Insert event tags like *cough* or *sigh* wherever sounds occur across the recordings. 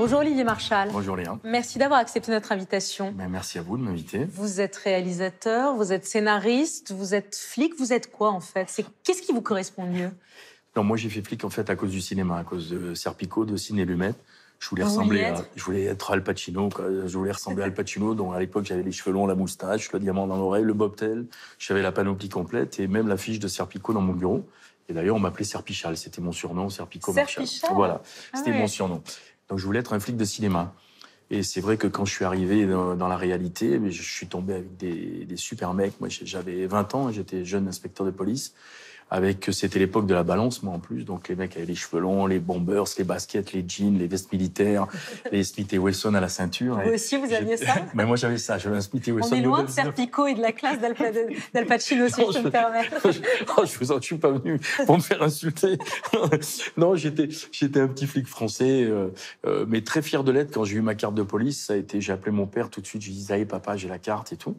Bonjour Olivier Marchal. Bonjour Léa. Merci d'avoir accepté notre invitation. Ben, merci à vous de m'inviter. Vous êtes réalisateur, vous êtes scénariste, vous êtes flic, vous êtes quoi en fait? C'est Qu'est-ce qui vous correspond mieux? Non, moi j'ai fait flic en fait à cause du cinéma, à cause de Serpico, de Ciné Lumet. Je voulais Vous ressembler à, je voulais être Al Pacino, quoi. je voulais ressembler à Al Pacino, dont à l'époque j'avais les cheveux longs, la moustache, le diamant dans l'oreille, le bobtail, j'avais la panoplie complète et même l'affiche de Serpico dans mon bureau. Et d'ailleurs on m'appelait Serpichal, c'était mon surnom, Serpico Marchal. Serpichal? Voilà, Ah c'était mon surnom. Donc je voulais être un flic de cinéma. Et c'est vrai que quand je suis arrivé dans, la réalité, je, suis tombé avec des, des super mecs. Moi, j'avais 20 ans, j'étais jeune inspecteur de police. Avec, c'était l'époque de la balance, moi en plus. Donc les mecs avaient les cheveux longs, les bombers, les baskets, les jeans, les vestes militaires, *laughs* les Smith et Wesson à la ceinture. Vous Et aussi, vous aviez j'ai- ça *laughs* Mais moi j'avais ça, j'avais un Smith et Wesson. On est loin de modèle- Serpico et de la classe *laughs* d'Al Pacino, si Non, je peux je- me permettre. Oh, je vous en je suis pas venu pour me faire insulter. non, j'étais j'étais un petit flic français, euh, euh, mais très fier de l'être. Quand j'ai eu ma carte de police, ça a été, j'ai appelé mon père tout de suite. Je lui ai dit, allez papa, j'ai la carte et tout.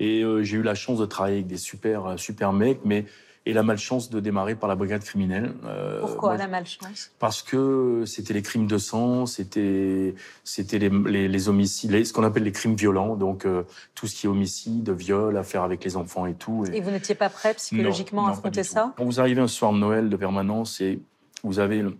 Et euh, j'ai eu la chance de travailler avec des super super mecs, mais et la malchance de démarrer par la brigade criminelle. Euh, Pourquoi moi, la malchance? parce que c'était les crimes de sang, c'était c'était les, les, les homicides, les- ce qu'on appelle les crimes violents, donc euh, tout ce qui est homicide, viol, affaire avec les enfants et tout. Et vous n'étiez pas prêt psychologiquement Non, à non, affronter tout. ça? Quand vous arrivez un soir de Noël de permanence et vous avez le-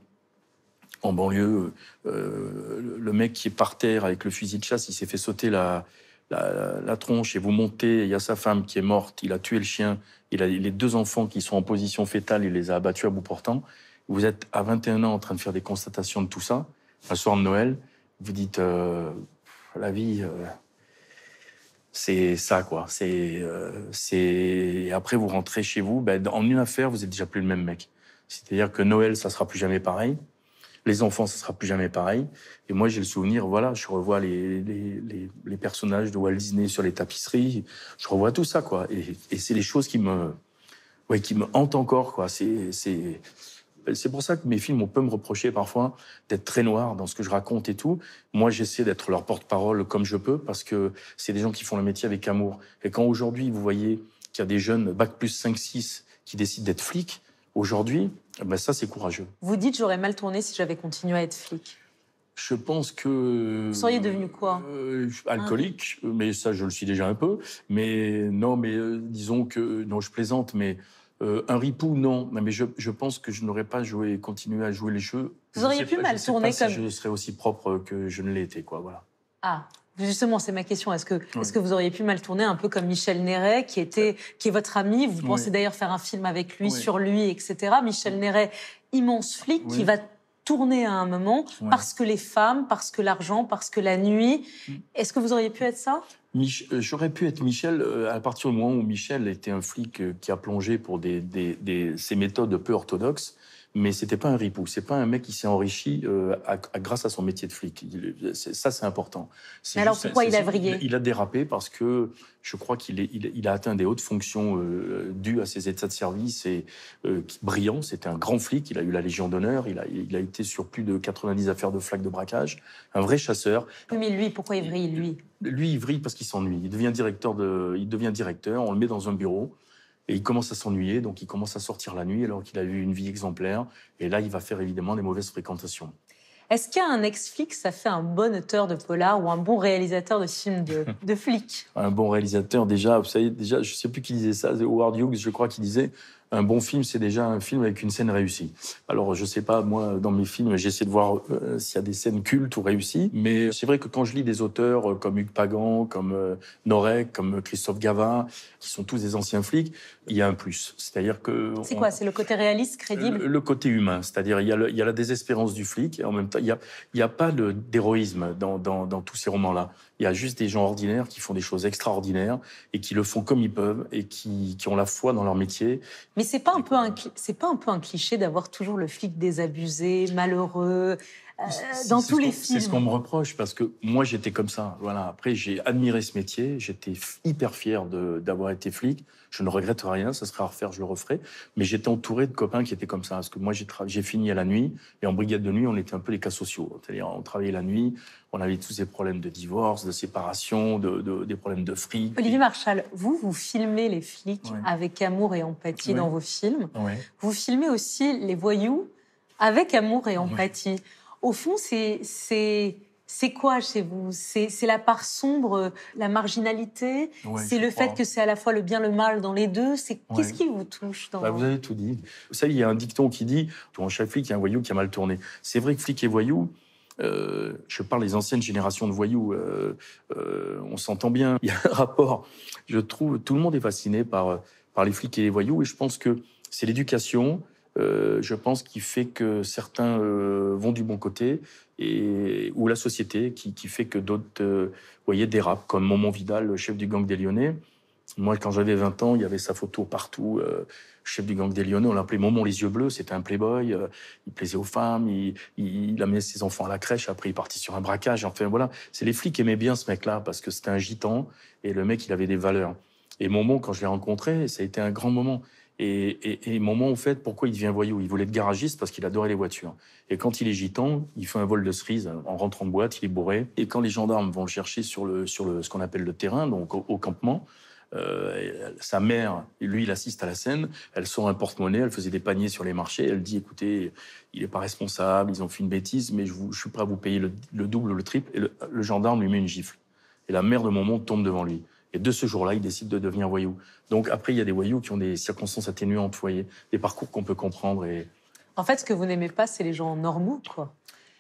en banlieue euh, le mec qui est par terre avec le fusil de chasse, il s'est fait sauter la, la, tronche et vous montez, il y a sa femme qui est morte, il a tué le chien, il a les deux enfants qui sont en position fétale, il les a abattus à bout portant. Vous êtes à 21 ans en train de faire des constatations de tout ça, un soir de Noël, vous dites euh, la vie. euh, c'est ça, quoi. C'est, euh, c'est. et Après, vous rentrez chez vous. Ben, en une affaire, vous êtes déjà plus le même mec. C'est-à-dire que Noël, ça sera plus jamais pareil. Les enfants, ça sera plus jamais pareil. Et moi, j'ai le souvenir, voilà, je revois les, les, les, les personnages de Walt Disney sur les tapisseries. Je revois tout ça, quoi. Et, et c'est les choses qui me, ouais, qui me hantent encore, quoi. C'est, c'est, c'est pour ça que mes films, on peut me reprocher parfois d'être très noir dans ce que je raconte et tout. Moi, j'essaie d'être leur porte-parole comme je peux parce que c'est des gens qui font le métier avec amour. Et quand aujourd'hui, vous voyez qu'il y a des jeunes bac plus 5-6 qui décident d'être flics, aujourd'hui, eh ben ça, c'est courageux. Vous dites j'aurais mal tourné si j'avais continué à être flic. Je pense que. Vous seriez devenu quoi? Euh, Alcoolique, mais ça, je le suis déjà un peu. Mais non, mais euh, disons que. Non, je plaisante, mais. euh, un ripou, non. Mais je, je pense que je n'aurais pas joué, continué à jouer les jeux. Vous Je auriez pu pas- mal tourner pas si comme- je serais aussi propre que je ne l'ai été, quoi. Voilà. Ah, justement, c'est ma question. Est-ce que, est-ce que vous auriez pu mal tourner un peu comme Michel Néret, qui, était, qui est votre ami? Vous Oui. pensez d'ailleurs faire un film avec lui, Oui. sur lui, etc. Michel Néret, immense flic, qui va tourner à un moment parce que les femmes, parce que l'argent, parce que la nuit. Mm. Est-ce que vous auriez pu être ça? Euh, J'aurais pu être Michel euh, à partir du moment où Michel était un flic euh, qui a plongé pour des, des, des- ses méthodes peu orthodoxes, mais c'était pas un ripou, c'est pas un mec qui s'est enrichi euh, à- à- grâce à son métier de flic. Il- ça, c'est important. Mais alors, juste- pourquoi il a vrillé il, a dérapé parce que je crois qu'il est- il, il a atteint des hautes fonctions euh, dues à ses états de service et euh, qui- brillant. C'était un grand flic. Il a eu la Légion d'honneur. Il a, il a été sur plus de 90 affaires de flaques de braquage. Un vrai chasseur. Mais lui, pourquoi il vrille, lui? Lui, il vrille parce qu'il s'ennuie. Il devient directeur de, il devient directeur. On le met dans un bureau et il commence à s'ennuyer. Donc, il commence à sortir la nuit alors qu'il a eu une vie exemplaire. Et là, il va faire évidemment des mauvaises fréquentations. Est-ce qu'un ex-flic, ça fait un bon auteur de polar ou un bon réalisateur de films de, *laughs* de flics? Un bon réalisateur, déjà, vous savez, déjà, je sais plus qui disait ça. Howard Hughes, je crois, qui disait un bon film, c'est déjà un film avec une scène réussie. Alors, je sais pas, moi, dans mes films, j'essaie de voir euh, s'il y a des scènes cultes ou réussies. Mais c'est vrai que quand je lis des auteurs euh, comme Hugues Pagan, comme euh, Norek, comme Christophe Gavin, qui sont tous des anciens flics, il y a un plus. C'est-à-dire que C'est quoi C'est le côté réaliste, crédible le, le côté humain, c'est-à-dire il y, a le- il y a la désespérance du flic et en même temps il n'y a, il y a pas d'héroïsme dans, dans, dans tous ces romans-là. Il y a juste des gens ordinaires qui font des choses extraordinaires et qui le font comme ils peuvent et qui, qui ont la foi dans leur métier. Mais c'est pas un peu un c'est pas un peu un cliché d'avoir toujours le flic désabusé, malheureux dans c'est tous ce les qu'on- films. C'est ce qu'on me reproche parce que moi j'étais comme ça. Voilà. Après j'ai admiré ce métier, j'étais hyper fier d'avoir été flic. Je ne regrette rien, ça serait à refaire, je le referai. Mais j'étais entouré de copains qui étaient comme ça. Parce que moi j'ai fini à la nuit et en brigade de nuit on était un peu les cas sociaux. C'est-à-dire on travaillait la nuit, on avait tous ces problèmes de divorce, de séparation, de, de- des problèmes de fric. Olivier Marchal, vous, vous filmez les flics Ouais. avec amour et empathie Ouais. dans vos films. Ouais. Vous filmez aussi les voyous avec amour et empathie. Au fond, c'est c'est quoi chez vous? C'est la part sombre, la marginalité? C'est le fait que c'est à la fois le bien le mal dans les deux? C'est Qu'est-ce qui vous touche dans... Bah, vous avez tout dit. Vous savez, il y a un dicton qui dit dans chaque flic, il y a un voyou qui a mal tourné. C'est vrai que flic et voyou, euh, je parle des anciennes générations de voyous, euh, euh, on s'entend bien. Il y a un rapport, je trouve, tout le monde est fasciné par, par les flics et les voyous, et je pense que c'est l'éducation, je pense, qui fait que certains vont du bon côté, et, ou la société qui, qui fait que d'autres, voyez, dérapent, comme Momon Vidal, le chef du gang des Lyonnais. Moi, quand j'avais 20 ans, il y avait sa photo partout. Euh, chef du gang des Lyonnais, on l'appelait Momon les yeux bleus. C'était un playboy. Euh, il plaisait aux femmes. Il, amenait ses enfants à la crèche. Après, il partit sur un braquage. Enfin, voilà. C'est les flics aimaient bien ce mec-là parce que c'était un gitan et le mec, il avait des valeurs. Et Momon, quand je l'ai rencontré, ça a été un grand moment. Et, et, et Momon, en fait, pourquoi il devient voyou? Il voulait être garagiste parce qu'il adorait les voitures. Et quand il est gitan, il fait un vol de cerise en rentrant de boîte, il est bourré. Et quand les gendarmes vont le chercher sur, le, sur le, ce qu'on appelle le terrain, donc au campement, euh, sa mère, lui, il assiste à la scène. Elle sort un porte-monnaie, elle faisait des paniers sur les marchés. Elle dit écoutez, il n'est pas responsable, ils ont fait une bêtise, mais je, suis prêt à vous payer le, double ou le triple. Et le, gendarme lui met une gifle. Et la mère de mon tombe devant lui. Et de ce jour-là, il décide de devenir voyou. Donc après, il y a des voyous qui ont des circonstances atténuantes, voyez, des parcours qu'on peut comprendre. Et... En fait, ce que vous n'aimez pas, c'est les gens normaux, quoi.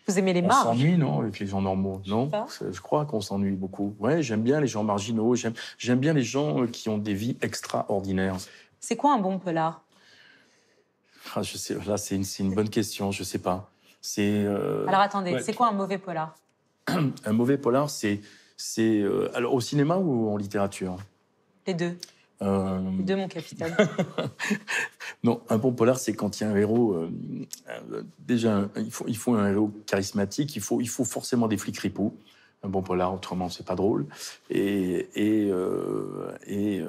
Vous aimez les on marges On s'ennuie, non, avec les gens normaux Non, je crois qu'on s'ennuie beaucoup. Ouais, j'aime bien les gens marginaux, j'aime bien les gens euh, qui ont des vies extraordinaires. C'est quoi un bon polar? Ah, je sais, Là, c'est une, une, bonne question, je sais pas. C'est. Euh, alors attendez, c'est quoi un mauvais polar? *clears throat* Un mauvais polar, c'est. C'est euh, alors au cinéma ou en littérature? Les deux. Euh... De mon capitaine. *laughs* non, un bon polar, c'est quand il y a un héros. Euh, euh, déjà, il faut, il faut un héros charismatique. Il faut, il faut forcément des flics ripoux. Un bon polar, autrement, c'est pas drôle. Et, et, et,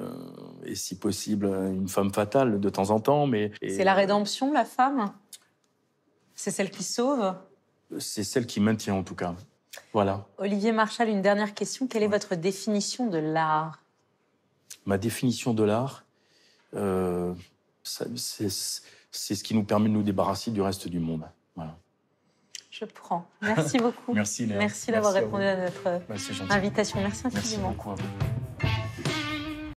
et, si possible, une femme fatale de temps en temps. Mais c'est la rédemption, la femme? C'est celle qui sauve? C'est celle qui maintient, en tout cas. Voilà. Olivier Marchal, une dernière question. Quelle est votre définition de l'art? Ma définition de l'art, euh, c'est ce qui nous permet de nous débarrasser du reste du monde. Voilà. Je prends. Merci beaucoup. *laughs* Merci Merci d'avoir répondu à, notre invitation. Merci infiniment. Merci beaucoup à vous.